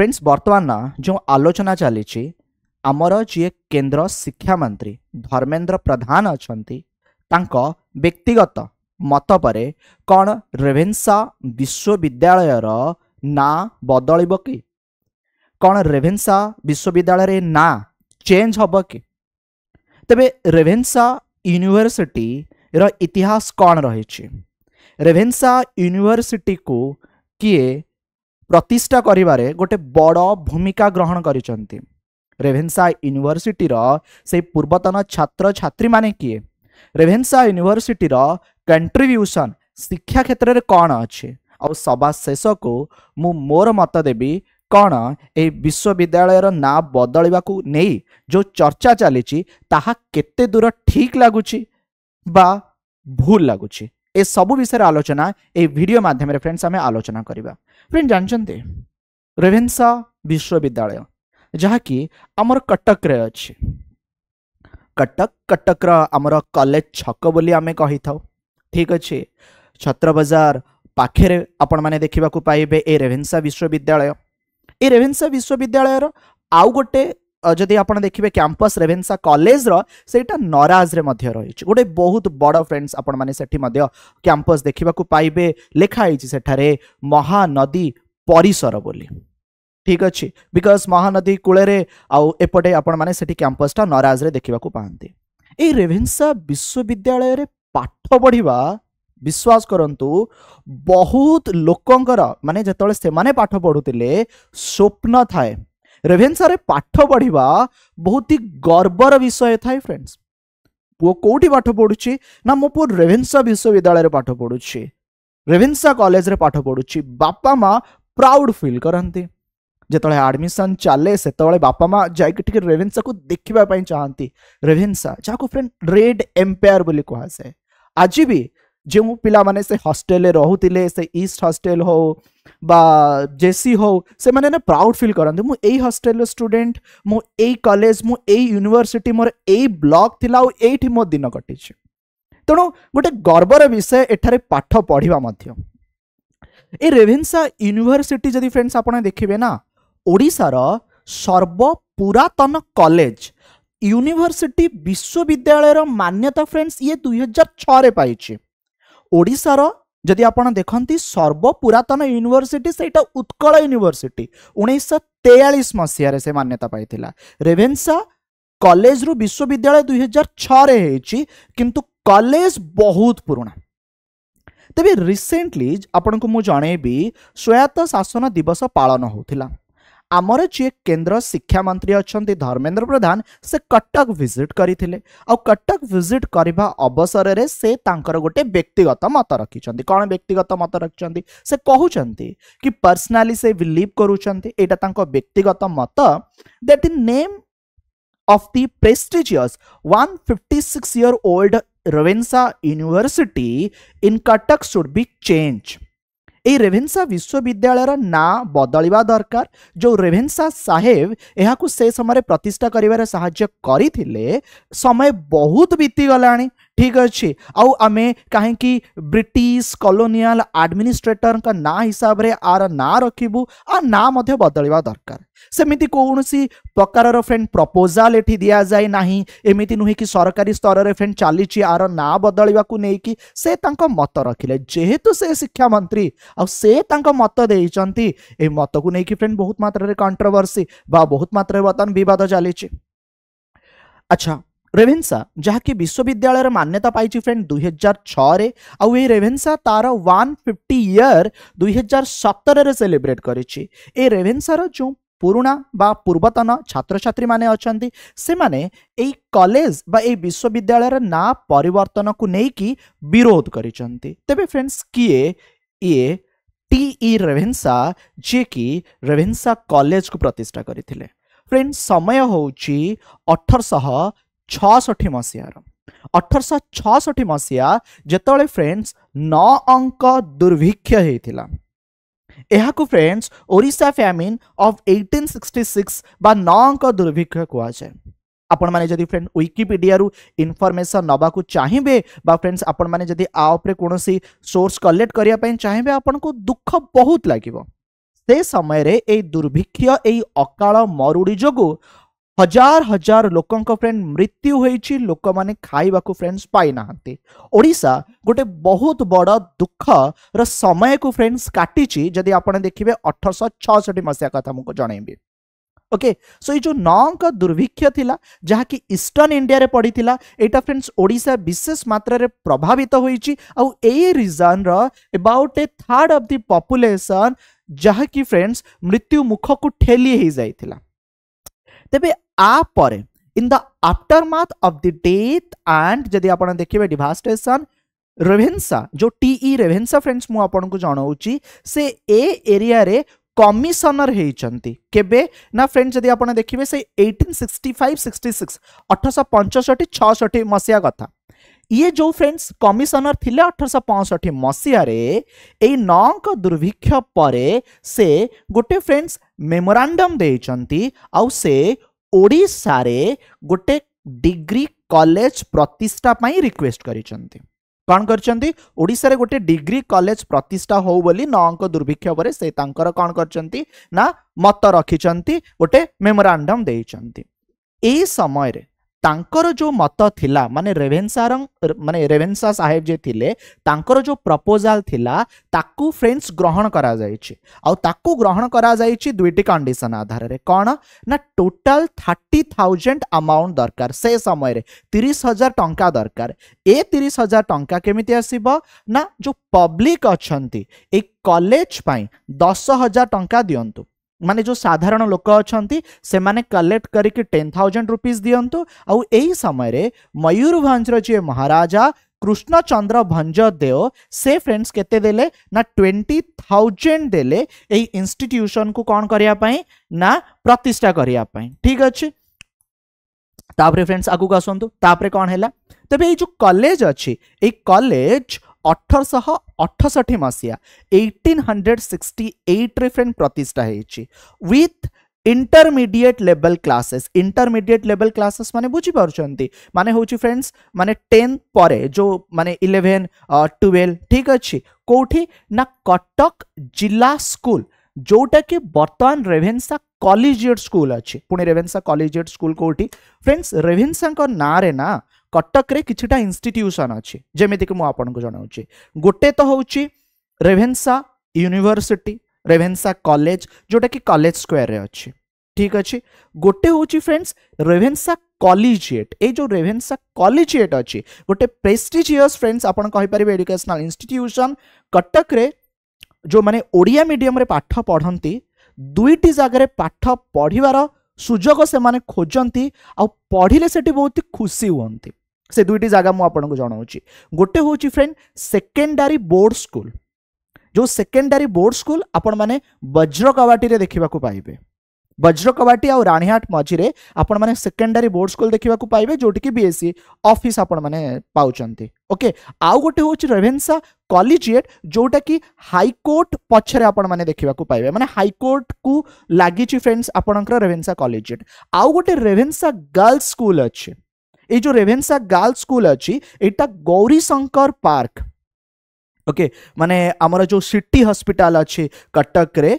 friends ବର୍ତ୍ତମାନ ଯେଉଁ ଆଲୋଚନା ଚାଲିଛି ଆମର ଯିଏ କେନ୍ଦ୍ର ଶିକ୍ଷାମନ୍ତ୍ରୀ ଧର୍ମେନ୍ଦ୍ର ପ୍ରଧାନ ଅଛନ୍ତି ତାଙ୍କ ବ୍ୟକ୍ତିଗତ ମତ ପରେ କ'ଣ ରେଭେନ୍ସା ବିଶ୍ୱବିଦ୍ୟାଳୟର ନାଁ ବଦଳିବ କି କ'ଣ ରେଭେନ୍ସା ବିଶ୍ୱବିଦ୍ୟାଳୟରେ ନାଁ ଚେଞ୍ଜ ହେବ କି ତେବେ ରେଭେନ୍ସା ୟୁନିଭର୍ସିଟିର ଇତିହାସ କ'ଣ ରହିଛି ରେଭେନ୍ସା ୟୁନିଭର୍ସିଟିକୁ କିଏ ପ୍ରତିଷ୍ଠା କରିବାରେ ଗୋଟେ ବଡ଼ ଭୂମିକା ଗ୍ରହଣ କରିଛନ୍ତି ରେଭେନ୍ସା ୟୁନିଭର୍ସିଟିର ସେହି ପୂର୍ବତନ ଛାତ୍ରଛାତ୍ରୀମାନେ କିଏ ରେଭେନ୍ସା ୟୁନିଭର୍ସିଟିର କଣ୍ଟ୍ରିବ୍ୟୁସନ୍ ଶିକ୍ଷା କ୍ଷେତ୍ରରେ କ'ଣ ଅଛି ଆଉ ସବା ଶେଷକୁ ମୁଁ ମୋର ମତ ଦେବି କ'ଣ ଏହି ବିଶ୍ୱବିଦ୍ୟାଳୟର ନାଁ ବଦଳିବାକୁ ନେଇ ଯେଉଁ ଚର୍ଚ୍ଚା ଚାଲିଛି ତାହା କେତେ ଦୂର ଠିକ୍ ଲାଗୁଛି ବା ଭୁଲ ଲାଗୁଛି ଏସବୁ ବିଷୟରେ ଆଲୋଚନା ଏହି ଭିଡ଼ିଓ ମାଧ୍ୟମରେ ଫ୍ରେଣ୍ଡସ୍ ଆମେ ଆଲୋଚନା କରିବା ଫ୍ରେଣ୍ଡ ଜାଣିଛନ୍ତି ରେଭେନ୍ସା ବିଶ୍ୱବିଦ୍ୟାଳୟ ଯାହାକି ଆମର କଟକରେ ଅଛି କଟକ କଟକର ଆମର କଲେଜ ଛକ ବୋଲି ଆମେ କହିଥାଉ ଠିକ୍ ଅଛି ଛତ୍ର ବଜାର ପାଖରେ ଆପଣମାନେ ଦେଖିବାକୁ ପାଇବେ ଏ ରେଭେନ୍ସା ବିଶ୍ୱବିଦ୍ୟାଳୟ ଏ ରେଭେନ୍ସା ବିଶ୍ୱବିଦ୍ୟାଳୟର ଆଉ ଗୋଟେ ଯଦି ଆପଣ ଦେଖିବେ କ୍ୟାମ୍ପସ୍ ରେଭେନ୍ସା କଲେଜର ସେଇଟା ନରାଜରେ ମଧ୍ୟ ରହିଛି ଗୋଟେ ବହୁତ ବଡ଼ ଫ୍ରେଣ୍ଡସ୍ ଆପଣମାନେ ସେଠି ମଧ୍ୟ କ୍ୟାମ୍ପସ୍ ଦେଖିବାକୁ ପାଇବେ ଲେଖା ହେଇଛି ସେଠାରେ ମହାନଦୀ ପରିସର ବୋଲି ଠିକ୍ ଅଛି ବିକଜ୍ ମହାନଦୀ କୂଳରେ ଆଉ ଏପଟେ ଆପଣମାନେ ସେଠି କ୍ୟାମ୍ପସ୍ଟା ନରାଜରେ ଦେଖିବାକୁ ପାଆନ୍ତି ଏଇ ରେଭେନ୍ସା ବିଶ୍ୱବିଦ୍ୟାଳୟରେ ପାଠ ପଢ଼ିବା ବିଶ୍ୱାସ କରନ୍ତୁ ବହୁତ ଲୋକଙ୍କର ମାନେ ଯେତେବେଳେ ସେମାନେ ପାଠ ପଢ଼ୁଥିଲେ ସ୍ୱପ୍ନ ଥାଏ रेभेन्सारे पाठ पढ़ा बहुत ही गर्वर विषय था फ्रेंड्स पुओ कौट पाठ पढ़ु ना मो पु रेभेन्सा विश्वविद्यालय पाठ पढ़ु रेभेन्सा कलेज पाठ पढ़ु बापा माँ प्राउड फिल करते जिते आडमिशन चले से बापा माँ जावेन्सा को देखापी चाहती रेभेन्सा जहाँ को फ्रेंड रेड एम्पायर बोली कहा जाए आज भी ଯେଉଁ ପିଲାମାନେ ସେ ହଷ୍ଟେଲରେ ରହୁଥିଲେ ସେ ଇଷ୍ଟ ହଷ୍ଟେଲ ହଉ ବା ଜେସି ହଉ ସେମାନେ ନା ପ୍ରାଉଡ଼ ଫିଲ୍ କରନ୍ତି ମୁଁ ଏଇ ହଷ୍ଟେଲର ଷ୍ଟୁଡେଣ୍ଟ ମୁଁ ଏଇ କଲେଜ ମୁଁ ଏଇ ୟୁନିଭର୍ସିଟି ମୋର ଏଇ ବ୍ଲକ୍ ଥିଲା ଆଉ ଏଇଠି ମୋ ଦିନ କଟିଛି ତେଣୁ ଗୋଟେ ଗର୍ବର ବିଷୟ ଏଠାରେ ପାଠ ପଢ଼ିବା ମଧ୍ୟ ଏ ରେଭେନ୍ସା ୟୁନିଭର୍ସିଟି ଯଦି ଫ୍ରେଣ୍ଡସ୍ ଆପଣ ଦେଖିବେ ନା ଓଡ଼ିଶାର ସର୍ବ ପୁରାତନ କଲେଜ ୟୁନିଭର୍ସିଟି ବିଶ୍ୱବିଦ୍ୟାଳୟର ମାନ୍ୟତା ଫ୍ରେଣ୍ଡସ୍ ଇଏ ଦୁଇହଜାର ଛଅରେ ପାଇଛି ଓଡ଼ିଶାର ଯଦି ଆପଣ ଦେଖନ୍ତି ସର୍ବପୁରାତନ ୟୁନିଭର୍ସିଟି ସେଇଟା ଉତ୍କଳ ୟୁନିଭର୍ସିଟି ଉଣେଇଶହ ତେୟାଳିଶ ମସିହାରେ ସେ ମାନ୍ୟତା ପାଇଥିଲା ରେଭେନ୍ସା କଲେଜରୁ ବିଶ୍ୱବିଦ୍ୟାଳୟ ଦୁଇ ହଜାର ଛଅରେ ହେଇଛି କିନ୍ତୁ କଲେଜ ବହୁତ ପୁରୁଣା ତେବେ ରିସେଣ୍ଟଲି ଆପଣଙ୍କୁ ମୁଁ ଜଣେଇବି ସ୍ୱାୟତ୍ତ ଶାସନ ଦିବସ ପାଳନ ହେଉଥିଲା आमर जी केन्द्र शिक्षा मंत्री अच्छा धर्मेन्द्र प्रधान से कटक भिजिट करते कटक भिजिट करने अवसर से गोटे व्यक्तिगत मत रखिंट कौन व्यक्तिगत मत रखिंट से कहते कि पर्सनाली से बिलिव करूटा व्यक्तिगत मत that name of the prestigious one fifty six year old Ravenshaw University in Cuttack should be chase ଏହି ରେଭେନ୍ସା ବିଶ୍ୱବିଦ୍ୟାଳୟର ନାଁ ବଦଳିବା ଦରକାର ଯେଉଁ ରେଭେନ୍ସା ସାହେବ ଏହାକୁ ସେ ସମୟରେ ପ୍ରତିଷ୍ଠା କରିବାରେ ସାହାଯ୍ୟ କରିଥିଲେ ସମୟ ବହୁତ ବିତିଗଲାଣି ठीक अच्छे आउ कहीं ब्रिटिश कलोनियाल आडमिनिस्ट्रेटर ना हिसाब से आर ना रखू आ ना बदल दरकार सेमती कौन सी प्रकार फ्रेंड प्रपोजाल ये दि जाए ना एमती नुहे कि सरकारी स्तर में फ्रेंड चली आर ना बदल लेकिन से मत रखिले जेहेतु से शिक्षा मंत्री से मत दे मत को लेकिन फ्रेंड बहुत मात्र कंट्रोवर्सी बहुत मात्र बर्तमान बद चली अच्छा ରେଭେନ୍ସା ଯାହାକି ବିଶ୍ୱବିଦ୍ୟାଳୟରେ ମାନ୍ୟତା ପାଇଛି ଫ୍ରେଣ୍ଡ ଦୁଇହଜାର ଛଅରେ ଆଉ ଏଇ ରେଭେନ୍ସା ତାର ୱାନ୍ ଫିଫ୍ଟି ଇୟର ଦୁଇହଜାର ସତରରେ ସେଲିବ୍ରେଟ୍ କରିଛି ଏ ରେଭେନ୍ସାର ଯେଉଁ ପୁରୁଣା ବା ପୂର୍ବତନ ଛାତ୍ରଛାତ୍ରୀମାନେ ଅଛନ୍ତି ସେମାନେ ଏଇ କଲେଜ ବା ଏଇ ବିଶ୍ୱବିଦ୍ୟାଳୟର ନାଁ ପରିବର୍ତ୍ତନକୁ ନେଇକି ବିରୋଧ କରିଛନ୍ତି ତେବେ ଫ୍ରେଣ୍ଡସ୍ କିଏ ଇଏ ଟି ଇ ରେଭେନ୍ସା ଯିଏକି ରେଭେନ୍ସା କଲେଜକୁ ପ୍ରତିଷ୍ଠା କରିଥିଲେ ଫ୍ରେଣ୍ଡ ସମୟ ହେଉଛି ଅଠରଶହ छसठ मसीह अठरश छसठ मसीहा जो फ्रेंडस नौ अंक दुर्भिक्ष friends Voda famine of eighteen sixty six नौ अंक दुर्भिक्ष कहुए आपण मैंने फ्रेंड विकिपीडिया इनफर्मेस नाक चाहिए फ्रेंड्स आपड़ी आप्रे कौन सोर्स कलेक्ट करने चाहिए आपन को दुख बहुत लगे से समय रे ए दुर्भिक्ष अकाल मरुड़ी जो हजार हजार लोक फ्रेंड मृत्यु लोक मैंने खावा फ्रेंड्स पाई ओडा गोटे बहुत बड़ दुख समय को फ्रेंड्स काटी जदि आप देखिए अठरश छि मसीहा कथा मुझे जनइबी ओके सो ये जो नौ दुर्भिक्ष जहाँकि ईस्टर्न इंडिया पड़ी थिला एटा फ्रेंड्स ओडिशा विशेष मात्र प्रभावित हो रिजन ए रीजन रो अबाउट ए थर्ड जहाँकि फ्रेंड्स मृत्यु मुख को ठेली हो आपर in the aftermath of the death and जदि आप देखिए डिभास्टेसन रेभेन्सा जो टीई रेभेन्सा फ्रेंड्स मुझक जनाऊँगी से ए एरिया रे कमिशनर केबे ना फ्रेंड्स जदि आप देखिए से 1865 66 सिक्सटी फाइव सिक्सटी सिक्स कथा ये जो फ्रेंड्स कमिशनर थिले अठरश पंचष्टि मसीह दुर्भिक्ष परे गोटे फ्रेंड्स मेमोरांडम दे ओडिशा रे गोटे डिग्री कॉलेज प्रतिष्ठा पाई रिक्वेस्ट कर कौन करशार गोटे डिग्री कॉलेज प्रतिष्ठा हो बोली न अंक दुर्भिक्ष पर कौन कर मत रखिंट गोटे मेमोरांडम दे समय रे तांकर जो मत थिला माने रेभेन्सार माने रेभेन्सा साहेब जे थिले तांकर जो प्रपोजल थिला ताकु फ्रेंड्स ग्रहण करा जाइछि आ ताकु ग्रहण करा जाइछि दुईटी कंडीशन आधार रे कोन ना टोटल 30000 अमाउंट दरकार से समय रे 30000 टंका दरकार ए 30000 टंका केमिति आसीबो ना जो पब्लिक अछंती एक कॉलेज पई 10000 टंका दियंतु माने जो साधारण लोक अच्छा से मैंने कलेक्ट करके टेन थाउजेंड रुपीज दिंतु आई समय मयूरभ जी महाराजा कृष्णचंद्र भंज देव से फ्रेंड्स के ट्वेंटी थाउजेंड दे इनट्यूशन को कौन करने ना प्रतिष्ठा करने ठीक अच्छे तापर फ्रेंड्स आगे आसतु तापर कौन है तेज ये कलेज अच्छी ये कलेज अठरश ଅଠଷଠି ମସିହା ଏଇଟିନ୍ ହଣ୍ଡ୍ରେଡ଼ ସିକ୍ସଟି ଏଇଟ୍ରେ ଫ୍ରେଣ୍ଡ ପ୍ରତିଷ୍ଠା ହେଇଛି with intermediate level classes intermediate level classes ମାନେ ବୁଝିପାରୁଛନ୍ତି ମାନେ ହେଉଛି ଫ୍ରେଣ୍ଡସ୍ ମାନେ ଟେନ୍ଥ ପରେ ଯେଉଁ ମାନେ ଇଲେଭେନ୍ ଟୁଏଲ୍ଭ ଠିକ୍ ଅଛି କେଉଁଠି ନା କଟକ ଜିଲ୍ଲା ସ୍କୁଲ ଯେଉଁଟାକି ବର୍ତ୍ତମାନ ରେଭେନ୍ସା କଲେଜିଏଟ୍ ସ୍କୁଲ ଅଛି ପୁଣି ରେଭେନ୍ସା କଲେଜିଏଟ୍ ସ୍କୁଲ କେଉଁଠି ଫ୍ରେଣ୍ଡସ୍ ରେଭେନ୍ସାଙ୍କ ନାଁରେ ନା କଟକରେ କିଛିଟା ଇନଷ୍ଟିଟ୍ୟୁସନ୍ ଅଛି ଯେମିତିକି ମୁଁ ଆପଣଙ୍କୁ ଜଣାଉଛି ଗୋଟେ ତ ହେଉଛି ରେଭେନ୍ସା ୟୁନିଭର୍ସିଟି ରେଭେନ୍ସା କଲେଜ ଯେଉଁଟାକି କଲେଜ ସ୍କୋୟାରରେ ଅଛି ଠିକ୍ ଅଛି ଗୋଟେ ହେଉଛି ଫ୍ରେଣ୍ଡସ୍ ରେଭେନ୍ସା କଲିଜିଏଟ୍ ଏଇ ଯେଉଁ ରେଭେନ୍ସା କଲିଜିଏଟ୍ ଅଛି ଗୋଟେ ପ୍ରେଷ୍ଟିଜିୟସ୍ ଫ୍ରେଣ୍ଡସ୍ ଆପଣ କହିପାରିବେ ଏଡୁକେସନାଲ୍ ଇନଷ୍ଟିଟ୍ୟୁସନ୍ କଟକରେ ଯେଉଁମାନେ ଓଡ଼ିଆ ମିଡ଼ିୟମରେ ପାଠ ପଢ଼ନ୍ତି ଦୁଇଟି ଜାଗାରେ ପାଠ ପଢ଼ିବାର ସୁଯୋଗ ସେମାନେ ଖୋଜନ୍ତି ଆଉ ପଢ଼ିଲେ ସେଠି ବହୁତ ଖୁସି ହୁଅନ୍ତି से दुईटी जगह मुझे आपको गोटे हूँ फ्रेंड सेकेंडारी बोर्ड स्कूल जो सेकेंडारी बोर्ड स्कूल आपण मैंने वज्रकवाटी देखा पाइबे वज्रकवाटी आ राणीहाट मझीरे आपण मैंने सेकेंडारी बोर्ड स्कूल देखा पाइबे जोटि कि बीएससी ऑफिस e आपण मैंने ओके आउ गोटे हूँ रेभेन्सा कलेजिएट जोटा कि हाइकोर्ट पक्षर आपण मैंने देखा पाइबे मैंने हाइकोर्ट को लगी फ्रेंड्स आपण रेभेन्सा आउ गोटे रेभेन्सा गर्ल्स स्कूल अच्छे ये जो रेभेन्सा गर्ल्स स्कूल अच्छी यहाँ गौरीशंकर पार्क ओके माने आमर जो सिटी हस्पिटाल अच्छे कटक रे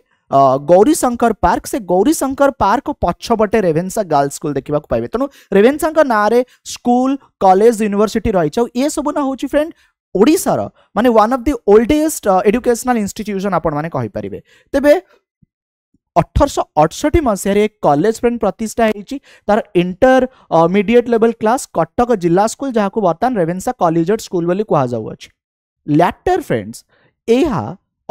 गौरीशंकर पार्क से गौरीशंकर पार्क पक्षपटे रेभेन्सा गर्ल्स स्कूल देखा पाए तेणु रेभेन्सा ना स्कूल कलेज यूनिवर्सीटी रही है ये सब ना हूँ फ्रेंड ओडार मानने one of the oldest educational institution आपर तेज ଅଠରଶହ ଅଠଷଠି ମସିହାରେ ଏକ କଲେଜ ଫ୍ରେଣ୍ଡ ପ୍ରତିଷ୍ଠା ହୋଇଛି ତାର ଇଣ୍ଟରମିଡିଏଟ୍ ଲେଭେଲ କ୍ଲାସ୍ କଟକ ଜିଲ୍ଲା ସ୍କୁଲ ଯାହାକୁ ବର୍ତ୍ତମାନ ରେଭେନ୍ସା କଲେଜିଏଟ୍ ସ୍କୁଲ ବୋଲି କୁହାଯାଉଅଛି ଲ୍ୟାଟର ଫ୍ରେଣ୍ଡସ୍ ଏହା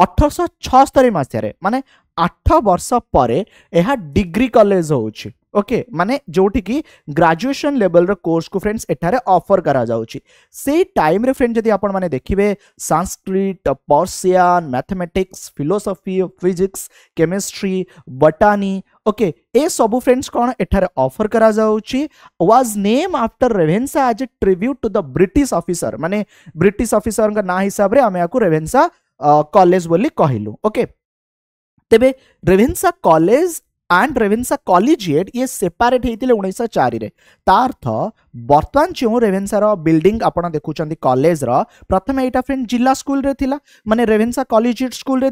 ଅଠରଶହ ଛଅସ୍ତରୀ ମସିହାରେ ମାନେ ଆଠ ବର୍ଷ ପରେ ଏହା ଡିଗ୍ରୀ କଲେଜ ହେଉଛି ओके माने जोटी की ग्रेजुएशन लेवल रो कोर्स को फ्रेंड्स एठारे ऑफर करा जाउ से टाइम रे फ्रेंड जदी आपण माने देखिबे Sanskrit Persian mathematics philosophy physics chemistry botany okay ए सब फ्रेंड्स कौन एठारे ऑफर करा जाउ was name after Ravenshaw as a tribute to the British officer माने ब्रिटिश ऑफिसर का ना हिसाब रे आमे आकू रेवेन्सा कॉलेज बोली कहिलु ओके तबे Ravenshaw college and Ravenshaw collegiate ये सेपारेट होते उन्नीस चार ता बर्तमान जो रेभेन्सार बिल्डिंग आप देखुंत कलेजर प्रथम यहाँ फ्रेंड जिला स्कूल मानने रेभेन्सा कलेजिएट स्कूल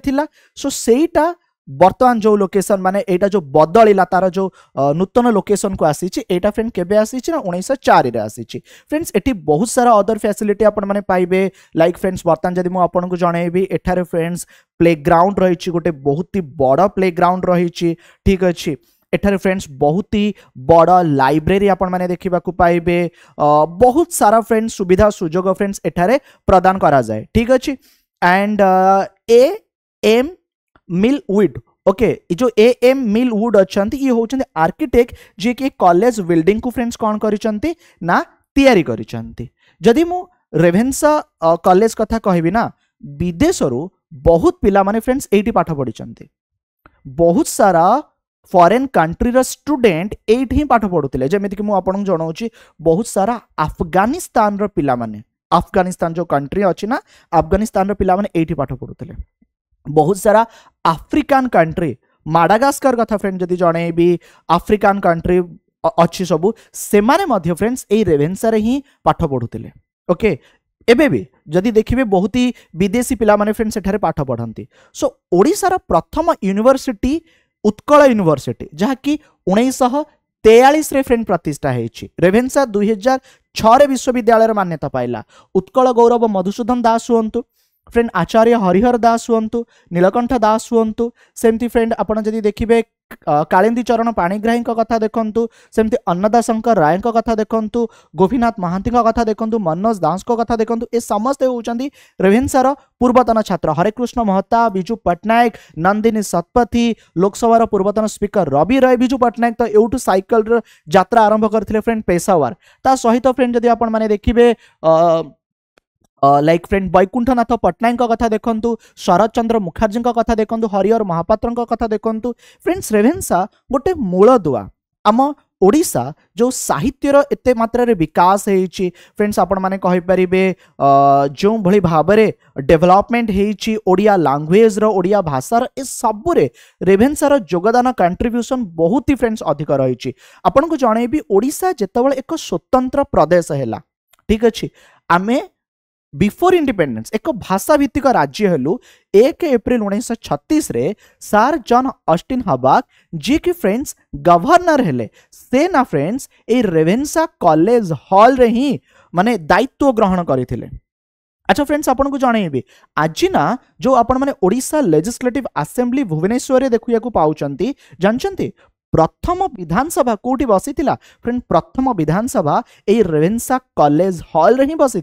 सो सहीटा बर्तमान जो लोकेशन मान यहाँ जो बदलला तार जो नूतन लोकेशन को आसी यहाँ फ्रेंड केवे आसी ना उन्नीस चारे आसी फ्रेंड्स ये बहुत सारा अदर फैसिलिटी आपने पाइबे लाइक फ्रेंड्स बर्तमान जब मुझे जनइबी एठार फ्रेंड्स प्लेग्राउंड ग्राउंड रही गोटे बहुत ही बड़ प्लेग्राउंड ग्राउंड रही ठीक अच्छे एठार फ्रेंड्स बहुत ही बड़ लाइब्रेरी आपण मैंने देखा पाइबे बहुत सारा फ्रेंड्स सुविधा सुजोग फ्रेंड्स एठार प्रदान करा जाए ठीक अच्छे and A M mill wood okay जो ए एम मिल वुड अच्छा ये हूँ आर्किटेक्ट जी कि कलेज बिल्डिंग को फ्रेंड्स कौन कर ना तैयारी जदि कलेज कथा कहबी ना विदेशर बहुत पिला फ्रेंड्स ये पाठ पढ़ी बहुत सारा फरेन कंट्रीर स्टूडेंट ये पाठ पढ़ुले जमीक मुझे जनावि बहुत सारा आफगानिस्तान पिला माने जो कंट्री अच्छी ना आफगानिस्तान पिला माने ये पाठ बहुत सारा आफ्रिकान कंट्री ମାଡ଼ାଗାସ୍କର କଥା ଫ୍ରେଣ୍ଡ ଯଦି ଜଣେଇବି ଆଫ୍ରିକାନ୍ କଣ୍ଟ୍ରି ଅଛି ସବୁ ସେମାନେ ମଧ୍ୟ ଫ୍ରେଣ୍ଡସ୍ ଏଇ ରେଭେନ୍ସାରେ ହିଁ ପାଠ ପଢ଼ୁଥିଲେ ଓକେ ଏବେ ବି ଯଦି ଦେଖିବେ ବହୁତ ହି ବିଦେଶୀ ପିଲାମାନେ ଫ୍ରେଣ୍ଡ ସେଠାରେ ପାଠ ପଢ଼ନ୍ତି ସୋ ଓଡ଼ିଶାର ପ୍ରଥମ ୟୁନିଭର୍ସିଟି ଉତ୍କଳ ୟୁନିଭର୍ସିଟି ଯାହାକି ଉଣେଇଶହ ତେୟାଳିଶରେ ଫ୍ରେଣ୍ଡ ପ୍ରତିଷ୍ଠା ହେଇଛି ରେଭେନ୍ସା ଦୁଇହଜାର ଛଅରେ ବିଶ୍ୱବିଦ୍ୟାଳୟର ମାନ୍ୟତା ପାଇଲା ଉତ୍କଳ ଗୌରବ ମଧୁସୂଦନ ଦାସ ହୁଅନ୍ତୁ फ्रेंड आचार्य हरिहर दास हुअन्तु नीलकण्ठ दास हुअन्तु सेमती फ्रेंड आपण जदि देखिबे कालिंदी चरण पाणिग्राहीଙ୍କ କଥା ଦେଖନ୍ତୁ ସେମିତି ଅନ୍ନଦା ଶଙ୍କର ରାୟଙ୍କ କଥା ଦେଖନ୍ତୁ ଗୋପୀନାଥ ମହାନ୍ତିଙ୍କ କଥା ଦେଖନ୍ତୁ ମନୋଜ ଦାସଙ୍କ କଥା ଦେଖନ୍ତୁ ଏ ସମସ୍ତେ ହେଉଛନ୍ତି ରେଭେନ୍ସାର ପୂର୍ବତନ ଛାତ୍ର ହରେକୃଷ୍ଣ ମହତା ବିଜୁ ପଟ୍ଟନାୟକ ନନ୍ଦିନୀ ଶତପଥୀ ଲୋକସଭାର ପୂର୍ବତନ ସ୍ପିକର ରବି ରୟ ବିଜୁ ପଟ୍ଟନାୟକ ତ ଏଉଠୁ ସାଇକେଲର ଯାତ୍ରା ଆରମ୍ଭ କରିଥିଲେ ଫ୍ରେଣ୍ଡ ପେଶାୱାର ତା ସହିତ ଫ୍ରେଣ୍ଡ ଯଦି ଆପଣମାନେ ଦେଖିବେ लाइक फ्रेंड बैकुंठनाथ पट्टनायक कथा देखु शरत चंद्र मुखार्जी कथ देखु हरिहर महापात्र कथ देखु फ्रेंड्स रेभेन्सा गोटे मूल दुआ आम ओडा जो साहित्यर एत मात्र विकास फ्रेंड्स आपण मैंने कहींपर जो भाई भाव में डेभलपमेंट होड़िया लांगुएजर ओडिया भाषार ए सबुरे रेभेन्सार जोगदान कंट्रब्यूसन बहुत ही फ्रेंड्स अधिक रही आपन को जनईबी ओडा जो एक स्वतंत्र प्रदेश है ठीक अच्छे आम बिफोर इंडिपेंडेंस एक भाषा भित्तिक राज्य हेलु एक एप्रिल उन्नीस छत्तीस सार जन अस्टिन हबाक जी की फ्रेंड्स गवर्नर हेले से ना फ्रेंड्स ए रेवेन्सा कॉलेज हॉल रे ही माने दायित्व ग्रहण करते अच्छा फ्रेंड्स आपन को जनइबी आज ना जो आपशा लेजिस्लेटिव आसेम्बली भुवनेश्वर देखा पाँच जानते प्रथम विधानसभा कौटी बसी फ्रेंड प्रथम विधानसभा रेवेन्सा कलेज रे ही बसी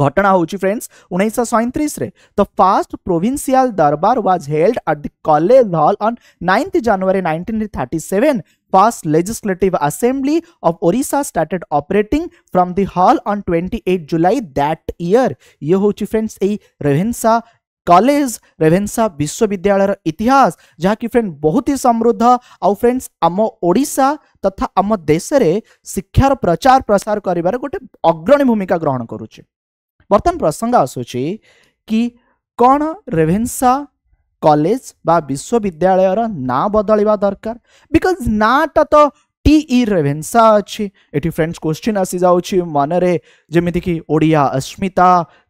घटना हूँ फ्रेंड्स उन्नीस सैंतीस द फास्ट प्रोविंशियल दरबार was held at the college hall on ninth January first first legislative assembly of started started operating from the hall twenty 28 July that year ये हूँ फ्रेंड्स यही रेभेन्सा कॉलेज रेभेन्सा विश्वविद्यालय इतिहास जहाँकि फ्रेंड बहुत ही समृद्ध आउ फ्रेंड्स आम ओडा तथा आम देश में शिक्षार प्रचार प्रसार कर गोटे अग्रणी भूमिका ग्रहण करुचे बर्तमान प्रसंग आसूचे कि कौन रेभेन्सा कलेज बाश्विद्यालय ना बदलवा दरकार बिकज नाटा तो टी रेभेन्सा अच्छे ये फ्रेंड्स क्वेश्चन आसी जा मनरे जमीती ओडिया अस्मिता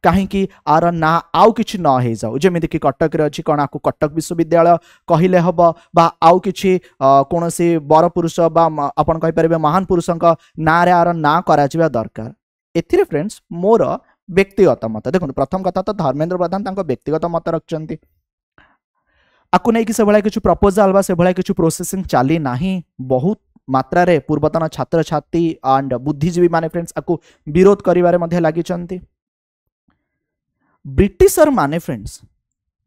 कहीं आर ना आउ कि नई जाऊ जमीक कटक अच्छी कौन आपको कटक विश्वविद्यालय कहले हम बाउ कि कौन सी बर पुरुष आपन कहीपर महान पुरुष ना आर ना कर दरकार ए फ्रेंड्स मोर व्यक्तिगत मत देख प्रथम कथा तो धर्मेन्द्र प्रधान व्यक्तिगत मत रखते आपको नहीं कि प्रपोजाल से किसी प्रोसेसिंग चली ना बहुत मात्र पूर्वतन छात्र छात्री एंड बुद्धिजीवी मान फ्रेंड्स आपको विरोध कर ब्रिटिशर माने फ्रेंड्स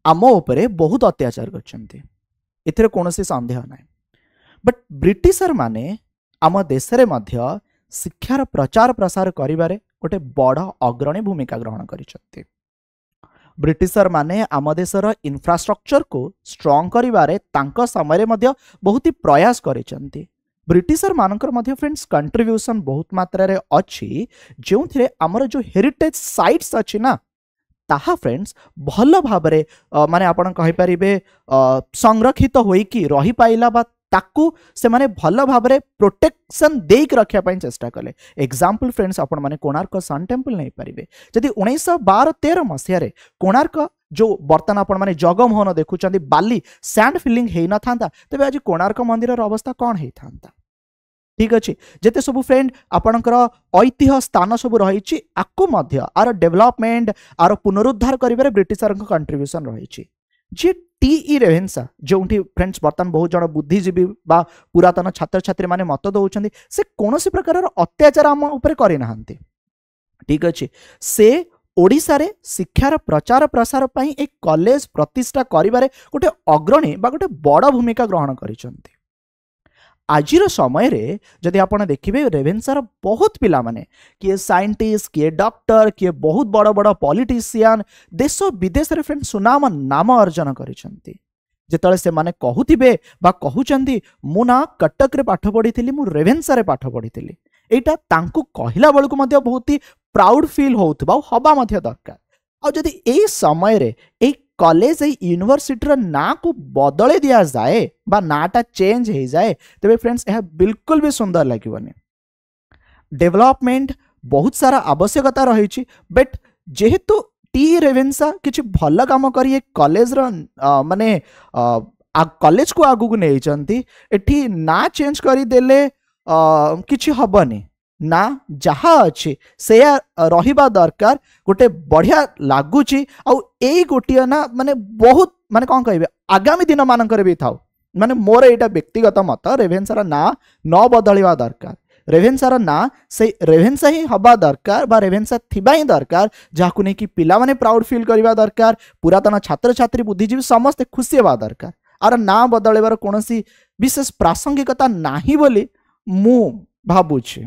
आम उपरे बहुत अत्याचार कर सन्देह ना बट ब्रिटिशर मैंने आम देश शिक्षार प्रचार प्रसार कर ଗୋଟେ ବଡ଼ ଅଗ୍ରଣୀ ଭୂମିକା ଗ୍ରହଣ କରିଛନ୍ତି ବ୍ରିଟିଶରମାନେ ଆମ ଦେଶର ଇନଫ୍ରାଷ୍ଟ୍ରକ୍ଚରକୁ ଷ୍ଟ୍ରଙ୍ଗ କରିବାରେ ତାଙ୍କ ସମୟରେ ମଧ୍ୟ ବହୁତ ପ୍ରୟାସ କରିଛନ୍ତି ବ୍ରିଟିଶରମାନଙ୍କର ମଧ୍ୟ ଫ୍ରେଣ୍ଡସ୍ କଣ୍ଟ୍ରିବ୍ୟୁସନ୍ ବହୁତ ମାତ୍ରାରେ ଅଛି ଯେଉଁଥିରେ ଆମର ଯେଉଁ ହେରିଟେଜ୍ ସାଇଟ୍ସ ଅଛି ନା ତାହା ଫ୍ରେଣ୍ଡସ୍ ଭଲ ଭାବରେ ମାନେ ଆପଣ କହିପାରିବେ ସଂରକ୍ଷିତ ହୋଇକି ରହିପାରିଲା ବା से भल भाव प्रोटेक्शन दे रखा चेषा कले एक्जामपल फ्रेंड्स आपणार्क सन् टेम्पल नहीं पारे जदि उन्नीस बार तेर मसीह कोणार्क जो बर्तन आपने जगमोहन देखुं बाली सैंड फिलिंग हो न था तेज आज कोणार्क मंदिर अवस्था कौन होता ठीक अच्छे जिते सब फ्रेंड आपणकर ऐतिह स्थान सब रही आर डेभलपमेंट आर पुनरुद्धार कर ब्रिटिशर कंट्रब्यूसन रही ଯିଏ ଟି ଇ ରେଭେନ୍ସା ଯେଉଁଠି ଫ୍ରେଣ୍ଡସ୍ ବର୍ତ୍ତମାନ ବହୁତ ଜଣ ବୁଦ୍ଧିଜୀବୀ ବା ପୁରାତନ ଛାତ୍ରଛାତ୍ରୀମାନେ ମତ ଦେଉଛନ୍ତି ସେ କୌଣସି ପ୍ରକାରର ଅତ୍ୟାଚାର ଆମ ଉପରେ କରିନାହାନ୍ତି ଠିକ୍ ଅଛି ସେ ଓଡ଼ିଶାରେ ଶିକ୍ଷାର ପ୍ରଚାର ପ୍ରସାର ପାଇଁ ଏ କଲେଜ ପ୍ରତିଷ୍ଠା କରିବାରେ ଗୋଟେ ଅଗ୍ରଣୀ ବା ଗୋଟେ ବଡ଼ ଭୂମିକା ଗ୍ରହଣ କରିଛନ୍ତି ଆଜିର ସମୟରେ ଯଦି ଆପଣ ଦେଖିବେ ରେଭେନ୍ସାର ବହୁତ ପିଲାମାନେ କିଏ ସାଇଣ୍ଟିଷ୍ଟ କିଏ ଡକ୍ଟର କିଏ ବହୁତ ବଡ଼ ବଡ଼ ପଲିଟିସିଆନ୍ ଦେଶ ବିଦେଶରେ ଫ୍ରେଣ୍ଡ ସୁନାମ ନାମ ଅର୍ଜନ କରିଛନ୍ତି ଯେତେବେଳେ ସେମାନେ କହୁଥିବେ ବା କହୁଛନ୍ତି ମୁଁ ନା କଟକରେ ପାଠ ପଢ଼ିଥିଲି ମୁଁ ରେଭେନ୍ସାରେ ପାଠ ପଢ଼ିଥିଲି ଏଇଟା ତାଙ୍କୁ କହିଲା ବେଳକୁ ମଧ୍ୟ ବହୁତ ହି ପ୍ରାଉଡ଼ ଫିଲ୍ ହେଉଥିବ ଆଉ ହେବା ମଧ୍ୟ ଦରକାର ଆଉ ଯଦି ଏଇ ସମୟରେ ଏଇ कलेज यूनिभर्सीटर ना को बदल दि जाए नाटा चेंज हो जाए तेज फ्रेंड्स यह बिल्कुल भी सुंदर लगे डेवलपमेंट बहुत सारा आवश्यकता रही बट जेहेतु टी रेभेन्सा कि भल कम कर कलेज मानने कलेज को आग को नहीं चंती, ना चेंज करदे कि हेनी ना जहाँ अच्छे से रहा दरकार गोटे बढ़िया लगुच आई गोटे ना मानने बहुत मान कौन कह आगामी दिन मानक भी था मानने मोर यहाँ व्यक्तिगत मत रेभेन्सार ना न बदल दरकार रेभेन्सार ना से रेभेन्सा ही हवा दरकार रेभेन्सा थी दरकार जहाँ को नहीं कि पाने प्राउड फिल करवा दरकार पुरतन छात्र छात्री बुद्धिजीवी समस्ते खुशी हवा दरकार आर ना बदलवर कौन सी विशेष प्रासंगिकता ना बोली मु भावुची